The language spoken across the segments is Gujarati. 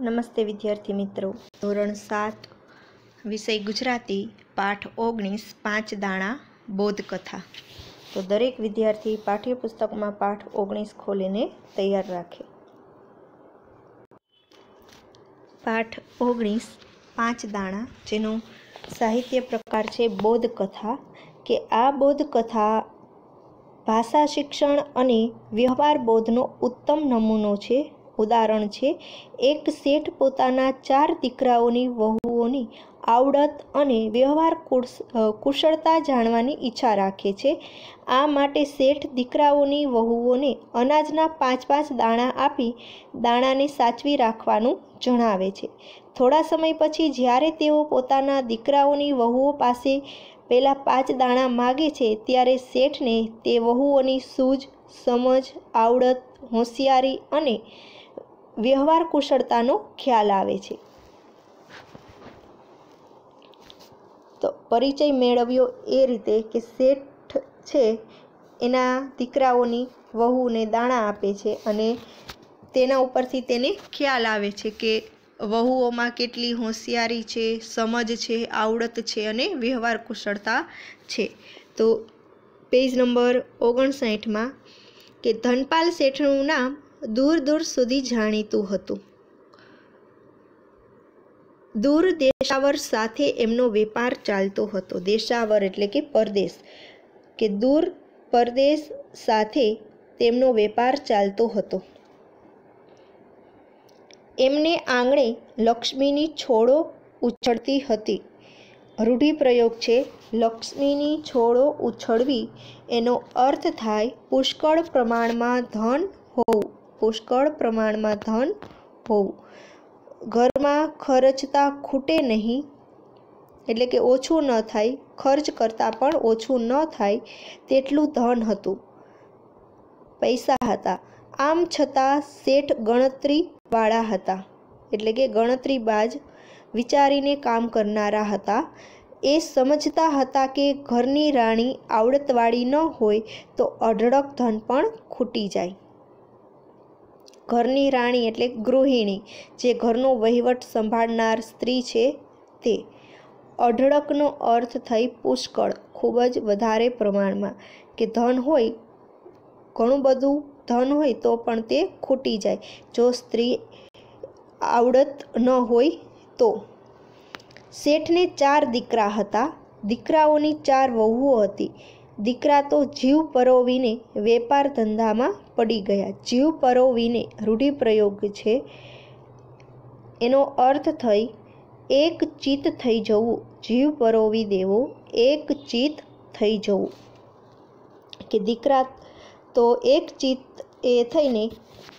નમસ્તે વિદ્યાર્થી મિત્રો. ધોરણ સાત, વિષય ગુજરાતી, પાઠ ઓગણીસ, પાંચ દાણા, બોધકથા. તો દરેક વિદ્યાર્થી પાઠ્યપુસ્તકમાં પાઠ ઓગણીસ ખોલીને તૈયાર રાખે. પાઠ ઓગણીસ, પાંચ દાણા, જેનો સાહિત્ય પ્રકાર છે બોધકથા, કે આ બોધકથા ભાષા શિક્ષણ અને વ્યવહાર બોધનો ઉત્તમ નમૂનો છે ઉદાહરણ છે. એક શેઠ પોતાના ચાર દીકરાઓની વહુઓની આવડત અને વ્યવહાર કુશળતા જાણવાની ઈચ્છા રાખે છે. આ માટે શેઠ દીકરાઓની વહુઓને અનાજના પાંચ પાંચ દાણા આપી દાણાને સાચવી રાખવાનું જણાવે છે. થોડા સમય પછી જ્યારે તેઓ પોતાના દીકરાઓની વહુઓ પાસે પહેલાં પાંચ દાણા માગે છે, ત્યારે શેઠને તે વહુઓની સૂઝ, સમજ, આવડત, હોશિયારી અને વ્યવહાર કુશળતાનો ખ્યાલ આવે છે. તો પરિચય મેળવ્યો એ રીતે કે શેઠ છે એના દીકરાઓની વહુને દાણા આપે છે અને તેના ઉપરથી તેને ખ્યાલ આવે છે કે વહુઓમાં કેટલી હોશિયારી છે, સમજ છે, આવડત છે અને વ્યવહાર કુશળતા છે. તો પેજ નંબર ઓગણસાઠમાં કે ધનપાલ શેઠનું નામ દૂર દૂર સુધી જાણીતું હતું. દૂર દેશાવર સાથે એમનો વેપાર ચાલતો હતો. દેશાવર એટલે કે પરદેશ, કે દૂર પરદેશ સાથે તેમનો વેપાર ચાલતો હતો. એમને આંગણે લક્ષ્મીની છોડો ઉછળતી હતી. રૂઢિપ્રયોગ છે, લક્ષ્મીની છોડો ઉછળવી એનો અર્થ થાય પુષ્કળ પ્રમાણમાં ધન હોવું. પુષ્કળ પ્રમાણમાં ધન હોવું. ઘરમાં ખર્ચતા ખૂટે નહીં, એટલે કે ઓછું ન થાય, ખર્ચ કરતાં પણ ઓછું ન થાય તેટલું ધન હતું. પૈસા હતા. આમ છતાં શેઠ ગણતરીવાળા હતા. એટલે કે ગણતરીબાજ વિચારીને કામ કરનારા હતા. એ સમજતા હતા કે ઘરની રાણી આવડતવાળી ન હોય તો અઢળક ધન પણ ખૂટી જાય. ઘરની રાણી એટલે ગૃહિણી, જે ઘરનો વહીવટ સંભાળનાર સ્ત્રી છે તે. અઢળકનો અર્થ થઈ પુષ્કળ, ખૂબ જ વધારે પ્રમાણમાં. કે ધન હોય, ઘણું બધું ધન હોય તો પણ તે ખૂટી જાય. જો સ્ત્રી આવડત ન હોય તો. શેઠને ચાર દીકરા હતા. દીકરાઓની ચાર વહુઓ હતી. દીકરા તો જીવ પરોવીને વેપાર ધંધામાં પડી ગયા. જીવ પરોવીને રૂઢિપ્રયોગ છે. એનો અર્થ થઈ, એક ચિત્ત થઈ જવું. જીવ પરોવી દેવો, એક ચિત્ત થઈ જવું. કે દીકરા તો એક ચિત્ત એ થઈને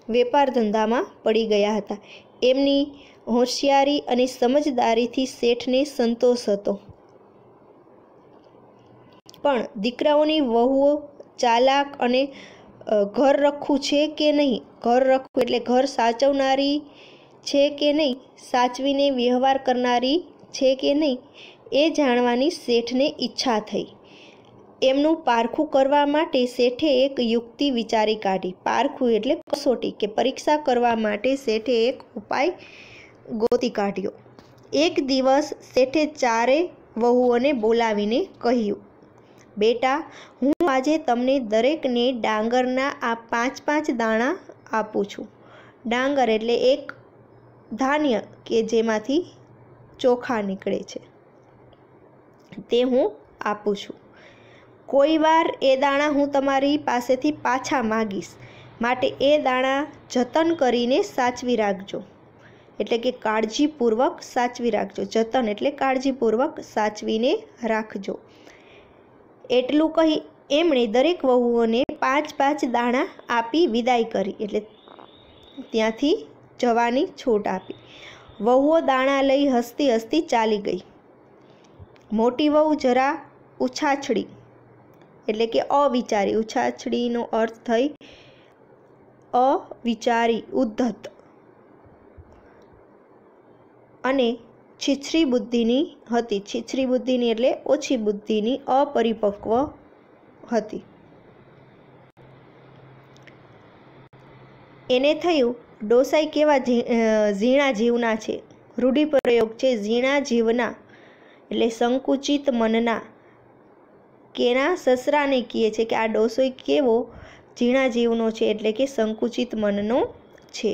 વેપાર ધંધામાં પડી ગયા હતા. એમની હોશિયારી અને સમજદારીથી શેઠને સંતોષ હતો. પણ દીકરાઓની વહુઓ ચાલાક અને ઘર રખવું છે કે નહીં? ઘર રખવું એટલે ઘર સાચવનારી છે કે નહીં? સાચવીને વ્યવહાર કરનારી છે કે નહીં? એ જાણવાની શેઠને ઈચ્છા થઈ. એમનું પારખું કરવા માટે શેઠે એક યુક્તિ વિચારી કાઢી. પારખું એટલે કસોટી કે પરીક્ષા કરવા માટે શેઠે એક ઉપાય ગોતી કાઢ્યો. એક દિવસ શેઠે ચારે વહુઓને બોલાવીને કહ્યું બેટા, હું આજે તમને દરેકને ડાંગરના આ પાંચ પાંચ દાણા આપું છું. ડાંગર એટલે એક ધાન્ય કે જેમાંથી ચોખા નીકળે છે. તે હું આપું છું. કોઈ વાર એ દાણા હું તમારી પાસેથી પાછા માગીશ. માટે એ દાણા જતન કરીને સાચવી રાખજો. એટલે કે કાળજીપૂર્વક સાચવી રાખજો. જતન એટલે કાળજીપૂર્વક સાચવીને રાખજો. એટલું કહી એમણે દરેક વહુઓને પાંચ પાંચ દાણા આપી વિદાય કરી એટલે ત્યાંથી જવાની છૂટ આપી. વહુઓ દાણા લઈ હસતી હસતી ચાલી ગઈ. મોટી વહુ જરા ઉછાછડી, એટલે કે અવિચારી. ઉછાછડીનો અર્થ થઈ અવિચારી, ઉદ્ધત. અને છીછરી બુદ્ધિની હતી. છીછરી બુદ્ધિની એટલે ઓછી બુદ્ધિની અપરિપક્વ હતી. એને થયું ડોસાઈ કેવા ઝીણા જીવના છે. રૂઢિપ્રયોગ છે ઝીણા જીવના એટલે સંકુચિત મનના. કેના સસરાને કહે છે કે આ ડોસોઈ કેવો ઝીણા જીવનો છે એટલે કે સંકુચિત મનનો છે.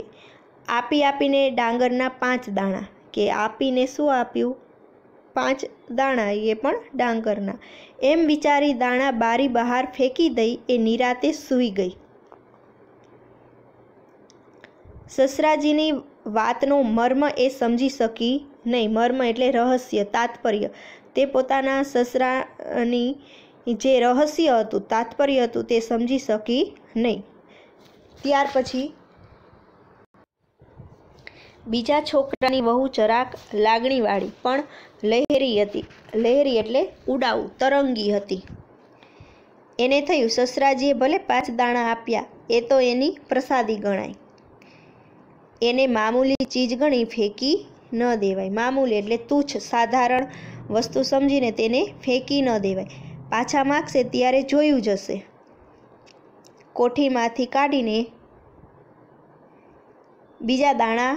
આપી આપીને ડાંગરના પાંચ દાણા. કે આપીને શું આપ્યું? પાંચ દાણા એ પણ ડાંગરના. એમ વિચારી દાણા બારી બહાર ફેંકી દઈ એ નિરાતે સૂઈ ગઈ. સસરાજીની વાતનો મર્મ એ સમજી શકી નહીં. મર્મ એટલે રહસ્ય, તાત્પર્ય. તે પોતાના સસરાની જે રહસ્ય હતું, તાત્પર્ય હતું તે સમજી શકી નહીં. ત્યાર પછી બીજા છોકરાની વહુ જરાક લાગણીવાળી પણ લહેરી હતી. લહેરી એટલે ઉડાવું, તરંગી હતી. એને થયું સસરાજીએ ભલે પાંચ દાણા આપ્યા, એ તો એની પ્રસાદી ગણાય. એને મામૂલી ચીજ ગણી ફેંકી ન દેવાય. મામૂલી એટલે તુચ્છ, સાધારણ વસ્તુ સમજીને તેને ફેંકી ન દેવાય. પાછા માગશે ત્યારે જોયું જશે. કોઠીમાંથી કાઢીને બીજા દાણા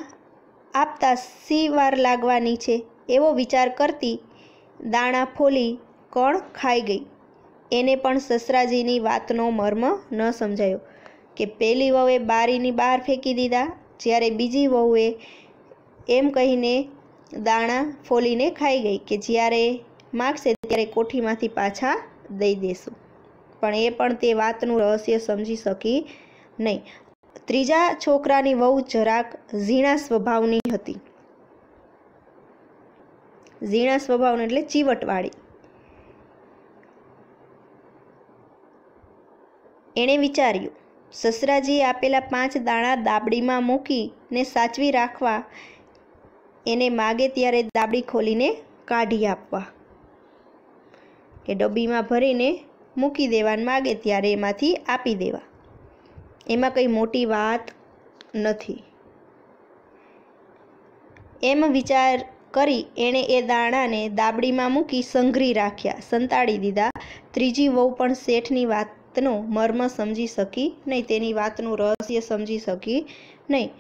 આપતા સી વાર લાગવાની છે એવો વિચાર કરતી દાણા ફોલી કણ ખાઈ ગઈ. એને પણ સસરાજીની વાતનો મર્મ ન સમજાયો કે પહેલી વહુએ બારીની બહાર ફેંકી દીધા જ્યારે બીજી વહુએ એમ કહીને દાણા ફોલીને ખાઈ ગઈ કે જ્યારે માગશે ત્યારે કોઠીમાંથી પાછા દઈ દેશું. પણ એ પણ તે વાતનું રહસ્ય સમજી શકી નહીં. ત્રીજા છોકરાની વહુ જરાક ઝીણા સ્વભાવની હતી. ઝીણા સ્વભાવની એટલે ચીવટવાળી. એણે વિચાર્યું, સસરાજીએ આપેલા પાંચ દાણા દાબડીમાં મૂકીને સાચવી રાખવા, એને માગે ત્યારે દાબડી ખોલીને કાઢી આપવા. કે ડબ્બીમાં ભરીને મૂકી દેવા માગે ત્યારે એમાંથી આપી દેવા. એમાં કંઈ મોટી વાત નથી. એમ વિચાર કરી એણે એ દાણાને દાબડીમાં મૂકી સંઘરી રાખ્યા. સંતાડી દીધા. ત્રીજી વહુ પણ શેઠની વાતનો મર્મ સમજી શકી નહીં, તેની વાતનું રહસ્ય સમજી શકી નહીં.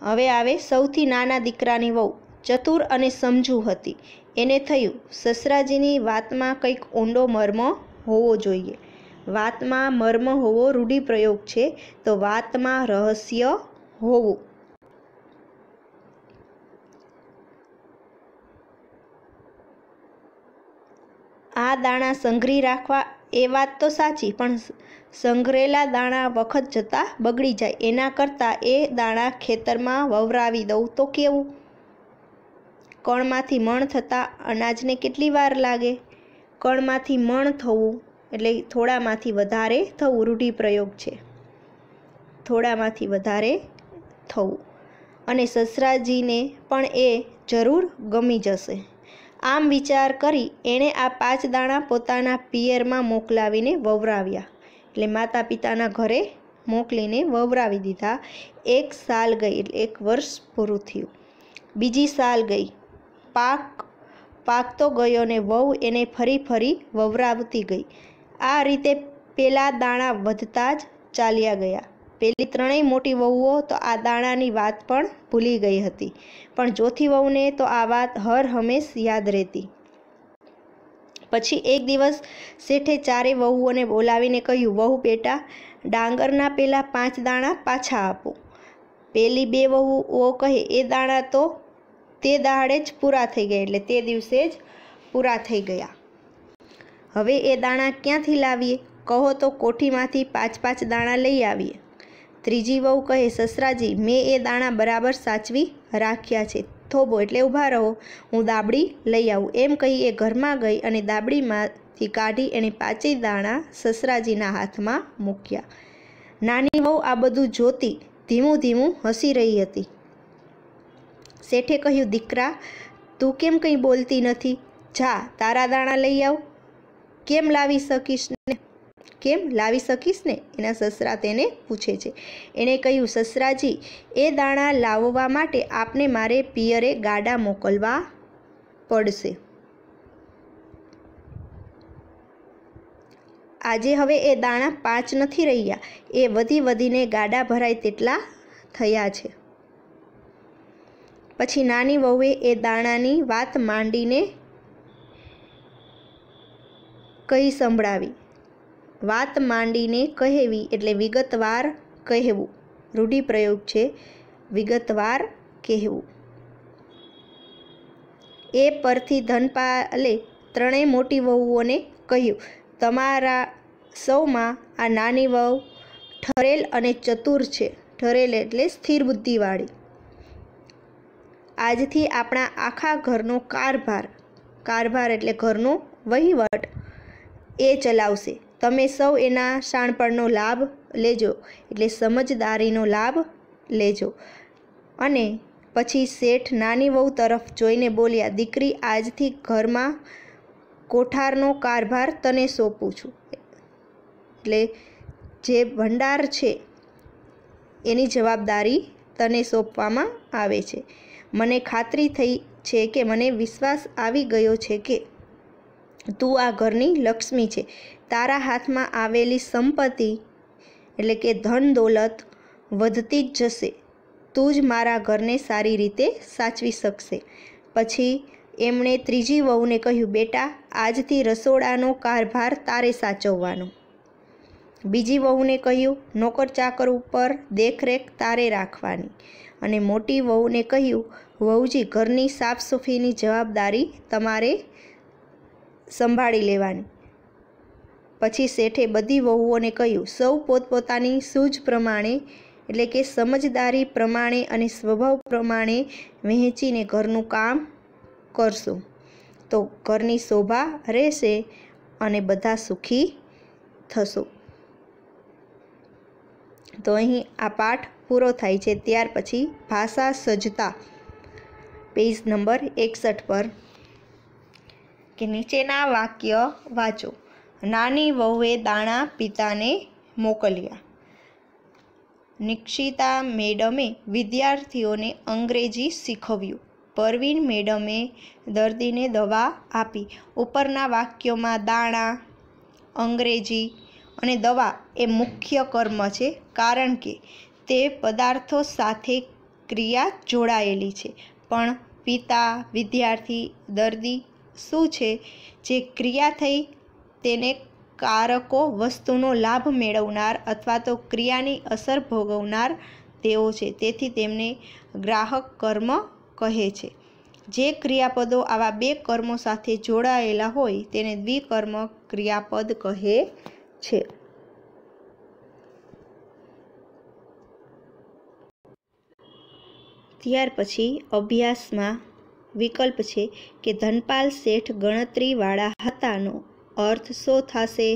હવે આવે સૌથી નાના દીકરાની વહુ. ચતુર અને સમજુ હતી. એને થયું, સસરાજીની વાતમાં કંઈક ઊંડો મર્મ હોવો જોઈએ. વાતમાં મર્મ હોવો રૂઢિપ્રયોગ છે, તો વાતમાં રહસ્ય હોવું. આ દાણા સંઘરી રાખવા, એ વાત તો સાચી, પણ સંઘરેલા દાણા વખત જતાં બગડી જાય. એના કરતાં એ દાણા ખેતરમાં વવરાવી દઉં તો કેવું? કણમાંથી મણ થતાં અનાજને કેટલી વાર લાગે? કણમાંથી મણ થવું એટલે થોડામાંથી વધારે થવું રૂઢિપ્રયોગ છે. થોડામાંથી વધારે થવું. અને સસરાજીને પણ એ જરૂર ગમી જશે. આમ વિચાર કરી એણે આ પાંચ દાણા પોતાના પિયરમાં મોકલાવીને વવરાવ્યા. એટલે માતા પિતાના ઘરે મોકલીને વવરાવી દીધા. એક સાલ ગઈ, એટલે એક વર્ષ પૂરું થયું. બીજી સાલ ગઈ. પાક પાકતો ગયો ને વહુ એને ફરી ફરી વવરાવતી ગઈ. આ રીતે પેલા દાણા વધતા જ ચાલ્યા ગયા. પેલી ત્રણેય મોટી વહુઓ તો આ દાણાની વાત પણ ભૂલી ગઈ હતી. પણ ચોથી વહુને તો આ વાત હર હંમેશ યાદ રહેતી. પછી એક દિવસ શેઠે ચારે વહુઓને બોલાવીને કહ્યું, વહુ બેટા, ડાંગરના પેલા પાંચ દાણા પાછા આપો. પેલી બે વહુઓ કહે, એ દાણા તો તે દાડે જ પૂરા થઈ ગયા, એટલે તે દિવસે જ પૂરા થઈ ગયા. હવે એ દાણા ક્યાંથી લાવીએ? કહો તો કોઠીમાંથી પાંચ પાંચ દાણા લઈ આવીએ. ત્રીજી વહુ કહે, સસરાજી, મેં એ દાણા બરાબર સાચવી રાખ્યા છે. થોભો એટલે ઊભા રહો. હું દાબડી લઈ આવું. એમ કહી એ ઘરમાં ગઈ અને દાબડીમાંથી કાઢી એણે પાંચેય દાણા સસરાજીના હાથમાં મૂક્યા. નાની વહુ આ બધું જોતી ધીમું ધીમું હસી રહી હતી. શેઠે કહ્યું, દીકરા, તું કેમ કંઈ બોલતી નથી? જા, તારા દાણા લઈ આવ. કેમ લાવી શકીશ ને? કેમ લાવી શકીશ ને? એના સસરા તેને પૂછે છે. એણે કહ્યું, સસરાજી, એ દાણા લાવવા માટે આપને મારે પિયરે ગાડા મોકલવા પડશે. આજે હવે એ દાણા પાંચ નથી રહ્યા. એ વધી વધીને ગાડા ભરાય તેટલા થયા છે. પછી નાની વહુએ એ દાણાની વાત માંડીને કહી સંભળાવી. વાત માંડીને કહેવી એટલે વિગતવાર કહેવું. રૂઢિપ્રયોગ છે વિગતવાર કહેવું. એ પરથી ધનપાલે ત્રણેય મોટી વહુઓને કહ્યું, તમારા સૌમાં આ નાની વહુ ઠરેલ અને ચતુર છે. ઠરેલ એટલે સ્થિર બુદ્ધિવાળી. આજથી આપણા આખા ઘરનો કારભાર. કારભાર એટલે ઘરનો વહીવટ. એ ચલાવશે. તમે સૌ એના શાણપણનો લાભ લેજો, એટલે સમજદારીનો લાભ લેજો. અને પછી શેઠ નાની વહુ તરફ જોઈને બોલ્યા, દીકરી, આજથી ઘરમાં કોઠારનો કારભાર તને સોંપું છું. એટલે જે ભંડાર છે, એની જવાબદારી તને સોંપવામાં આવે છે. મને ખાતરી થઈ છે કે, મને વિશ્વાસ આવી ગયો છે કે તું આ ઘરની લક્ષ્મી છે. તારા હાથમાં આવેલી સંપત્તિ, એટલે કે ધન દોલત, વધતી જ જશે. તું જ મારા ઘરને સારી રીતે સાચવી શકશે. પછી એમણે ત્રીજી વહુને કહ્યું, બેટા, આજથી રસોડાનો કારભાર તારે સાચવવાનો. બીજી વહુને કહ્યું, નોકર ચાકર ઉપર દેખરેખ તારે રાખવાની. અને મોટી વહુને કહ્યું, વહુજી, ઘરની સાફ સફાઈની જવાબદારી તમારે સંભાળી લેવાની. પછી શેઠે બધી વહુઓને કહ્યું, સૌ પોતપોતાની સૂઝ પ્રમાણે, એટલે કે સમજદારી પ્રમાણે અને સ્વભાવ પ્રમાણે વહેંચીને ઘરનું કામ કરશો. તો ઘરની શોભા રહેશે અને બધા સુખી થશો. તો અહીં આ પાઠ પૂરો થાય છે. ત્યાર પછી ભાષા સજ્જતા. પેજ નંબર એકસઠ પર કે નીચેના વાક્ય વાંચો. નાની વહુએ દાણા પિતાને મોકલ્યા. નિક્ષિતા મેડમે વિદ્યાર્થીઓને અંગ્રેજી શીખવ્યું. પરવીન મેડમે દર્દીને દવા આપી. ઉપરના વાક્યોમાં દાણા, અંગ્રેજી અને દવા એ મુખ્ય કર્મ છે, કારણ કે તે પદાર્થો સાથે ક્રિયા જોડાયેલી છે. પણ પિતા, વિદ્યાર્થી, દર્દી શું છે? જે ક્રિયા થઈ, તેને કારકો વસ્તુનો લાભ મેળવનાર અથવા તો ક્રિયાની અસર ભોગવનાર તેઓ છે. તેથી તેમને ગ્રાહક કર્મ કહે છે. જે ક્રિયાપદો આવા બે કર્મો સાથે જોડાયેલા હોય, તેને દ્વિકર્મ ક્રિયાપદ કહે છે. ત્યાર પછી અભ્યાસમાં વિકલ્પ છે કે ધનપાલ શેઠ ગણતરીવાળા હતાનો અર્થ શો થશે?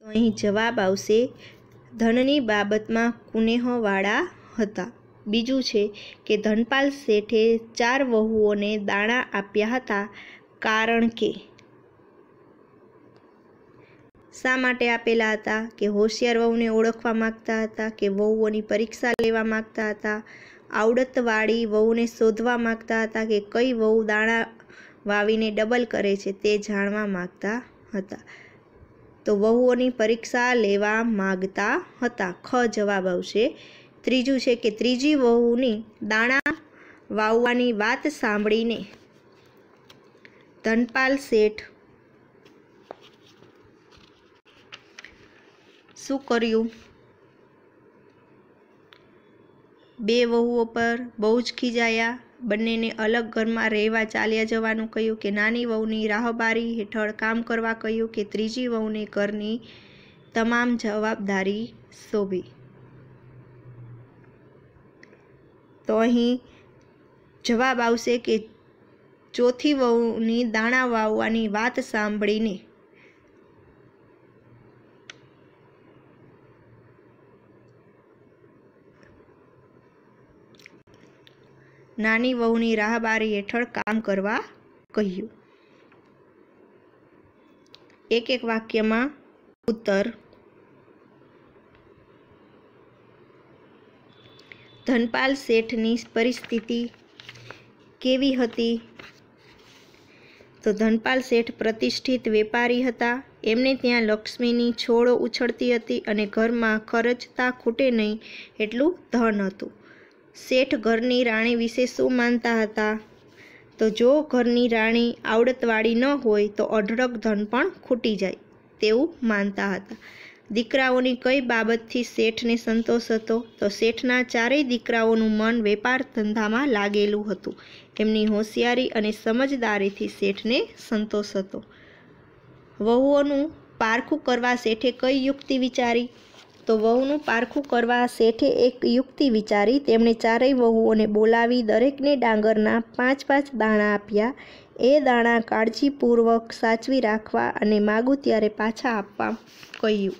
તો અહીં જવાબ આવશે, ધનની બાબતમાં કુનેહવાળા હતા. બીજું છે કે ધનપાલ શેઠે ચાર વહુઓને દાણા આપ્યા હતા. કારણ કે શા માટે આપેલા હતા? કે હોશિયાર વહુને ઓળખવા માગતા હતા? કે વહુઓની પરીક્ષા લેવા માગતા હતા? આવડતવાળી વહુને શોધવા માગતા હતા કે કઈ વહુ દાણા વાવીને ડબલ કરે છે તે જાણવા માગતા હતા. તો વહુઓની પરીક્ષા લેવા માગતા હતા. ખ જવાબ આવશે. ત્રીજું છે કે ત્રીજી વહુની દાણા વાવવાની વાત સાંભળીને ધનપાલ શેઠ શું કર્યું? બે વહુઓ પર બહુ જ ખીજાયા. બંનેને અલગ ઘરમાં રહેવા ચાલ્યા જવાનું કહ્યું કે નાની વહુની રાહબારી હેઠળ કામ કરવા કહ્યું કે ત્રીજી વહુને ઘરની તમામ જવાબદારી સોંપી. તો અહીં જવાબ આવશે કે ચોથી વહુની દાણા વાવવાની વાત સાંભળીને નાની વહુની રાહબારી હેઠળ કામ કરવા કહ્યું. એક એક વાક્યમાં ઉત્તર. ધનપાલ શેઠની પરિસ્થિતિ કેવી હતી? તો ધનપાલ શેઠ પ્રતિષ્ઠિત વેપારી હતા. એમને ત્યાં લક્ષ્મીની છોડો ઉછળતી હતી અને ઘરમાં ખર્ચતા ખૂટે નહીં એટલું ધન હતું. શેઠ ઘરની રાણી વિશે શું માનતા હતા? તો જો ઘરની રાણી આવડતવાળી ન હોય તો અઢળક ધન પણ ખૂટી જાય તેવું માનતા હતા. દીકરાઓની કઈ બાબતથી શેઠને સંતોષ હતો? તો શેઠના ચારેય દીકરાઓનું મન વેપાર ધંધામાં લાગેલું હતું. એમની હોશિયારી અને સમજદારીથી શેઠને સંતોષ હતો. વહુઓનું પારખું કરવા શેઠે કઈ યુક્તિ વિચારી? તો વહુનું પારખું કરવા શેઠે એક યુક્તિ વિચારી. તેમણે ચારેય વહુઓને બોલાવી દરેકને ડાંગરના પાંચ પાંચ દાણા આપ્યા. એ દાણા કાળજીપૂર્વક સાચવી રાખવા અને માગું ત્યારે પાછા આપવા કહ્યું.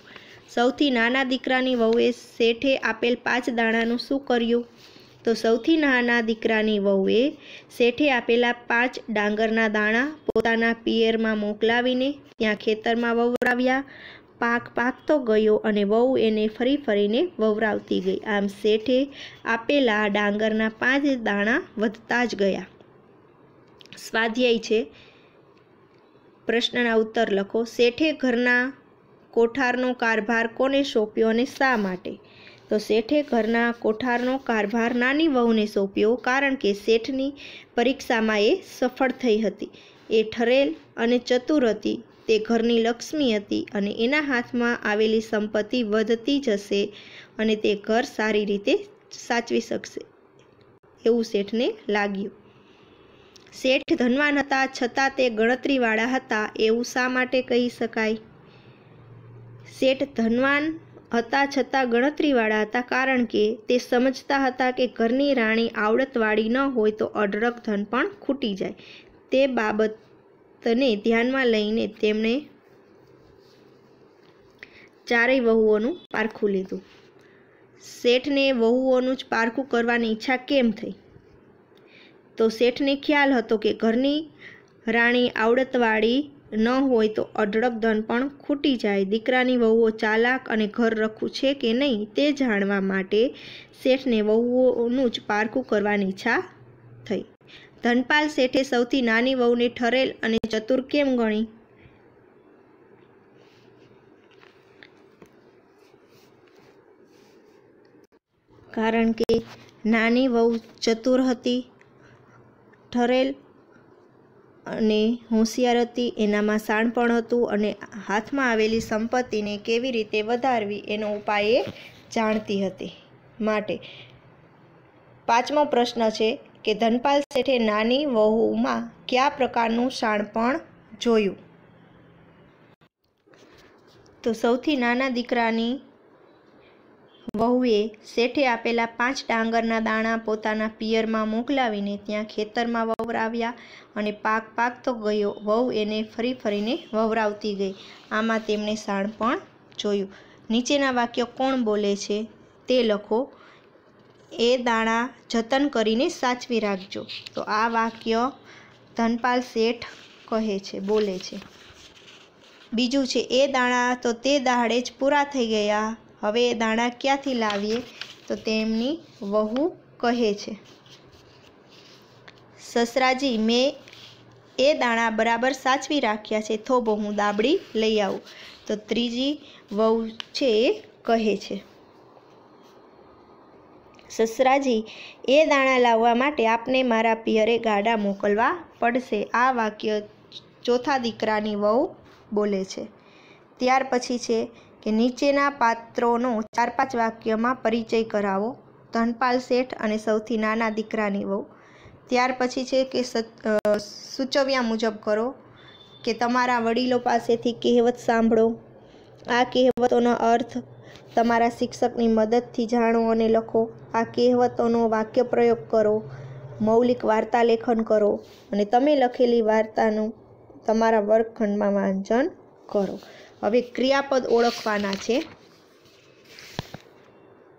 સૌથી નાના દીકરાની વહુએ શેઠે આપેલ પાંચ દાણાનું શું કર્યું? તો સૌથી નાના દીકરાની વહુએ શેઠે આપેલા પાંચ ડાંગરના દાણા પોતાના પિયરમાં મોકલાવીને ત્યાં ખેતરમાં વવરાવ્યા. પાક પાકતો ગયો અને વહુ એને ફરી ફરીને વવરાવતી ગઈ. આમ શેઠે આપેલા ડાંગરના પાંચ દાણા વધતા જ ગયા. સ્વાધ્યાય છે. પ્રશ્નના ઉત્તર લખો. શેઠે ઘરના કોઠારનો કારભાર કોને સોંપ્યો અને શા માટે? તો શેઠે ઘરના કોઠારનો કારભાર નાની વહુને સોંપ્યો કારણ કે શેઠની પરીક્ષામાં એ સફળ થઈ હતી. એ ઠરેલ અને ચતુર હતી. તે ઘરની લક્ષ્મી હતી અને એના હાથમાં આવેલી સંપત્તિ વધતી જશે અને તે ઘર સારી રીતે સાચવી શકશે. એવું શેઠને લાગ્યું. શેઠ ધનવાન હતા, છતાં તે ગણતરીવાળા હતા. એવું શા માટે કહી શકાય? શેઠ ધનવાન હતા, છતાં ગણતરીવાળા હતા કારણ કે તે સમજતા હતા કે ઘરની રાણી આવડતવાળી ન હોય તો અઢળક ધન પણ ખૂટી જાય. તે બાબતને ધ્યાનમાં લઈને તેમણે ચારેય વહુઓનું પારખું લીધું. શેઠને વહુઓનું જ પારખું કરવાની ઈચ્છા કેમ થઈ? તો શેઠને ખ્યાલ હતો કે ઘરની રાણી આવડતવાળી ન હોય તો અઢળક ધન પણ ખૂટી જાય. દીકરાની વહુઓ ચાલાક અને ઘર રખું છે કે નહીં તે જાણવા માટે શેઠને વહુઓનું જ પારખું કરવાની ઈચ્છા થઈ. ધનપાલ શેઠે સૌથી નાની વહુને ઠરેલ અને ચતુર કેમ ગણી? કારણ કે નાની વહુ ચતુર હતી, ઠરેલ અને હોશિયાર હતી, એનામાં શાણપણ હતું અને હાથમાં આવેલી સંપત્તિને કેવી રીતે વધારવી એનો ઉપાય એ જાણતી હતી. માટે પાંચમો પ્રશ્ન છે કે ધનપાલ શેઠે નાની વહુમાં કયા પ્રકારનું શાણપણ જોયું? તો સૌથી નાના દીકરાની વહુએ શેઠે આપેલા પાંચ ડાંગરના દાણા પોતાના પિયરમાં મોકલાવીને ત્યાં ખેતરમાં વવરાવ્યા અને પાક પાકતો ગયો. વહુ એને ફરી ફરીને વવરાવતી ગઈ. આમાં તેમણે શાણપણ જોયું. નીચેના વાક્ય કોણ બોલે છે તે લખો. એ દાણા જતન કરીને સાચવી રાખજો. તો આ વાક્ય ધનપાલ શેઠ કહે છે, બોલે છે. બીજું છે, એ દાણા તો તે દાડે જ પૂરા થઈ ગયા. હવે એ દાણા ક્યાંથી લાવીએ? તો તેમની વહુ કહે છે, સસરાજી, મેં એ દાણા બરાબર સાચવી રાખ્યા છે. થોભો હું દાબડી લઈ આવું. તો ત્રીજી વહુ છે એ કહે છે સસરાજી, એ દાણા લાવવા માટે આપને મારા પિયરે ગાડા મોકલવા પડશે, આ વાક્ય ચોથા દીકરાની વહુ બોલે છે. ત્યાર પછી છે કે, નીચેના પાત્રોનો ચાર પાંચ વાક્યમાં પરિચય કરાવો, ધનપાલ શેઠ અને સૌથી નાના દીકરાની વહુ. ત્યાર પછી છે કે સૂચવ્યા મુજબ કરો કે તમારા વડીલો પાસેથી કહેવત સાંભળો. આ કહેવતોનો અર્થ તમારા શિક્ષકની મદદથી જાણો અને લખો. આ કહેવતોનો વાક્ય પ્રયોગ કરો. મૌલિક વાર્તા લેખન કરો. અને તમે લખેલી વાર્તાનું તમારા વર્ગખંડમાં વાંચન કરો. હવે ક્રિયાપદ ઓળખવાના છે.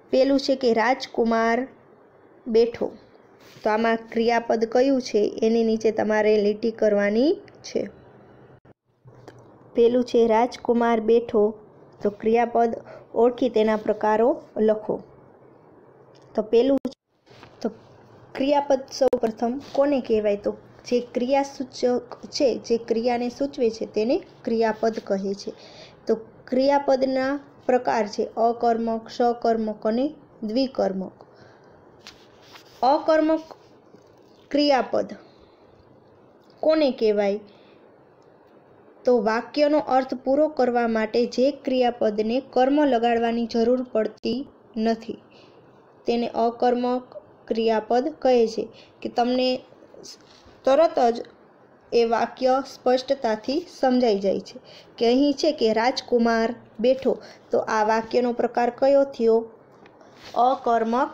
પેલું છે કે રાજકુમાર બેઠો. તો આમાં ક્રિયાપદ કયું છે? એની નીચે તમારે લીટી કરવાની છે. પેલું છે રાજકુમાર બેઠો. તો ક્રિયાપદ ઓળખી તેના પ્રકારો લખો. તો પેલું તો ક્રિયાપદ સૌ પ્રથમ કોને કહેવાય? તો જે ક્રિયાસૂચક છે, જે ક્રિયાને સૂચવે છે, તેને ક્રિયાપદ કહે છે. તો ક્રિયાપદના પ્રકાર છે, અકર્મક, સકર્મક અને દ્વિકર્મક. અકર્મક ક્રિયાપદ કોને કહેવાય? તો વાક્યનો અર્થ પૂરો કરવા માટે જે ક્રિયાપદને કર્મ લગાડવાની જરૂર પડતી નથી, તેને અકર્મક ક્રિયાપદ કહે છે કે તમને તરત જ એ વાક્ય સ્પષ્ટતાથી સમજાઈ જાય છે કે અહીં છે કે રાજકુમાર બેઠો. તો આ વાક્યનો પ્રકાર કયો થયો? અકર્મક.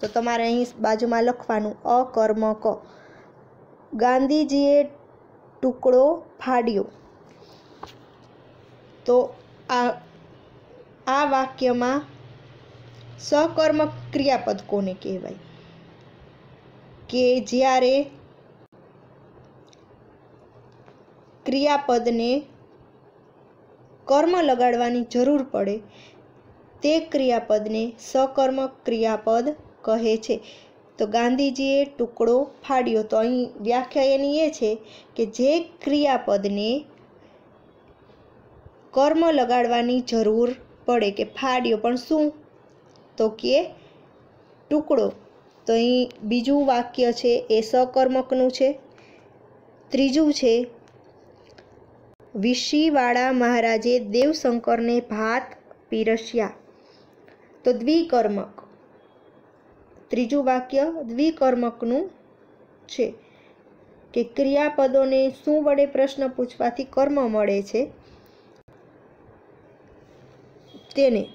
તો તમારે અહીં બાજુમાં લખવાનું, અકર્મક. ગાંધીજીએ ટુકડો ફાડ્યો. તો આ આ વાક્યમાં સકર્મક ક્રિયાપદ કોને કહેવાય. કે જ્યારે ક્રિયાપદને કર્મ લગાડવાની જરૂર પડે, તે ક્રિયાપદને સકર્મક ક્રિયાપદ કહે છે. તો ગાંધીજીએ ટુકડો ફાડ્યો. તો અહીં વ્યાખ્યા એની એ છે કે જે ક્રિયાપદને કર્મ લગાડવાની જરૂર પડે કે ફાડ્યો પણ શું? તો કે ટુકડો. તો અહીં બીજું વાક્ય છે, એ સકર્મકનું છે. ત્રીજું છે, વિશીવાળા મહારાજે દેવશંકરને ભાત પીરસ્યા. તો દ્વિકર્મક. ત્રીજું વાક્ય, દ્વિકર્મકનું છે કે ક્રિયાપદોને શું વડે પ્રશ્ન પૂછવાથી કર્મ મળે છે? તેને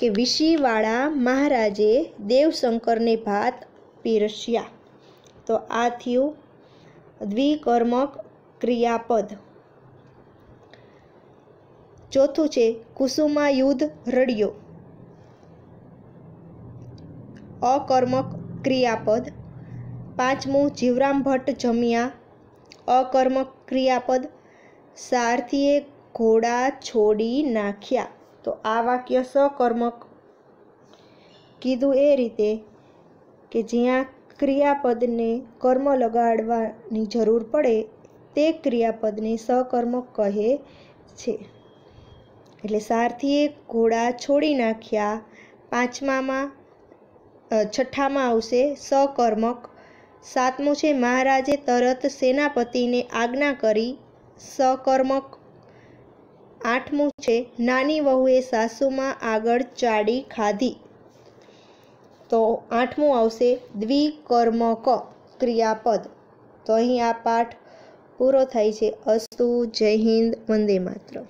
કે વિશીવાળા મહારાજે દેવશંકરને ભાત પીરસ્યા. તો આ થયું દ્વિકર્મક ક્રિયાપદ. ચોથું છે કુસુમા યુદ્ધ રડ્યો. અકર્મક ક્રિયાપદ. પાંચમું જીવરામ ભટ્ટ જમ્યા. અકર્મક ક્રિયાપદ. સારથીએ ઘોડા છોડી નાખ્યા. તો આ વાક્ય સકર્મક કીધું એ રીતે કે જ્યાં ક્રિયાપદને કર્મ લગાડવાની જરૂર પડે, તે ક્રિયાપદને સકર્મક કહે છે. એટલે સારથીએ ઘોડા છોડી નાખ્યા. પાંચમામાં છઠ્ઠામાં આવશે સકર્મક. સાતમું છે, મહારાજે તરત સેનાપતિને આજ્ઞા કરી, સકર્મક આઠમું છે, નાની વહુએ સાસુમાં આગળ ચાડી ખાધી. તો આઠમું આવશે, દ્વિકર્મક ક્રિયાપદ. તો અહીં આ પાઠ પૂરો થાય છે. અસ્તુ જય હિન્દ, વંદે માતરમ.